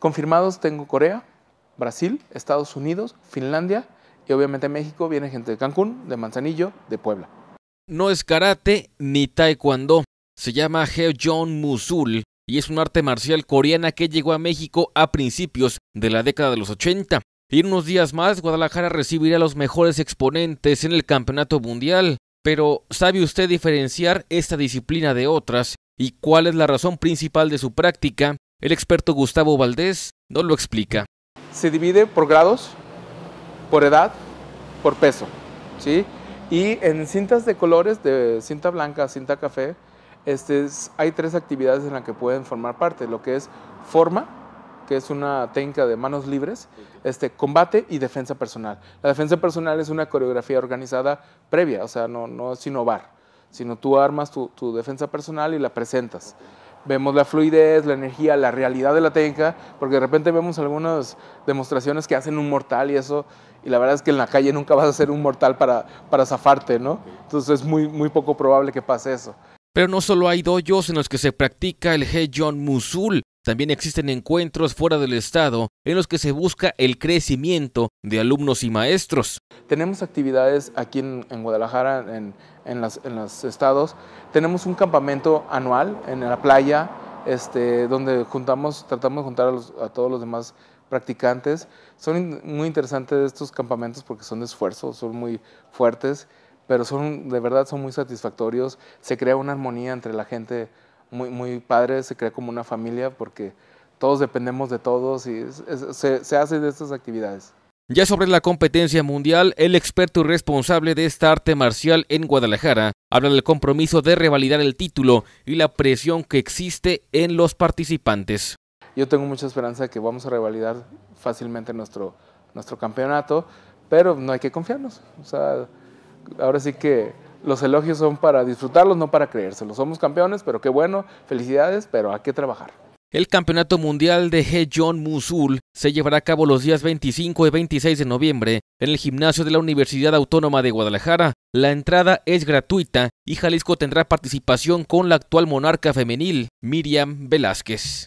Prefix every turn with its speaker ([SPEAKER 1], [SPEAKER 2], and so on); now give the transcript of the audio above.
[SPEAKER 1] Confirmados tengo Corea, Brasil, Estados Unidos, Finlandia y obviamente México. Viene gente de Cancún, de Manzanillo, de Puebla.
[SPEAKER 2] No es karate ni taekwondo. Se llama Heojong Musul y es un arte marcial coreana que llegó a México a principios de la década de los 80. Y en unos días más, Guadalajara recibirá a los mejores exponentes en el campeonato mundial. Pero, ¿sabe usted diferenciar esta disciplina de otras? ¿Y cuál es la razón principal de su práctica? El experto Gustavo Valdés no lo explica.
[SPEAKER 1] Se divide por grados, por edad, por peso, ¿sí? Y en cintas de colores, de cinta blanca, cinta café, este, hay tres actividades en las que pueden formar parte, lo que es forma, que es una técnica de manos libres, este, combate y defensa personal. La defensa personal es una coreografía organizada previa, o sea, no, no es innovar, sino tú armas tu, tu defensa personal y la presentas vemos la fluidez, la energía, la realidad de la técnica, porque de repente vemos algunas demostraciones que hacen un mortal y eso, y la verdad es que en la calle nunca vas a hacer un mortal para, para zafarte, ¿no? Entonces es muy, muy poco probable que pase eso.
[SPEAKER 2] Pero no solo hay dojos en los que se practica el Hejon Musul, también existen encuentros fuera del estado en los que se busca el crecimiento de alumnos y maestros.
[SPEAKER 1] Tenemos actividades aquí en, Guadalajara, en, en, los estados. Tenemos un campamento anual en la playa, este, donde juntamos, tratamos de juntar a, a todos los demás practicantes. Son muy interesantes estos campamentos porque son de esfuerzo, son muy fuertes pero son, de verdad son muy satisfactorios. Se crea una armonía entre la gente muy, muy padre, se crea como una familia porque todos dependemos de todos y se, se hace de estas actividades.
[SPEAKER 2] Ya sobre la competencia mundial, el experto y responsable de esta arte marcial en Guadalajara habla del compromiso de revalidar el título y la presión que existe en los participantes.
[SPEAKER 1] Yo tengo mucha esperanza de que vamos a revalidar fácilmente nuestro, nuestro campeonato, pero no hay que confiarnos. O sea, ahora sí que los elogios son para disfrutarlos, no para creérselos. Somos campeones, pero qué bueno, felicidades, pero hay que trabajar.
[SPEAKER 2] El Campeonato Mundial de Hejon Musul se llevará a cabo los días 25 y 26 de noviembre en el gimnasio de la Universidad Autónoma de Guadalajara. La entrada es gratuita y Jalisco tendrá participación con la actual monarca femenil, Miriam Velázquez.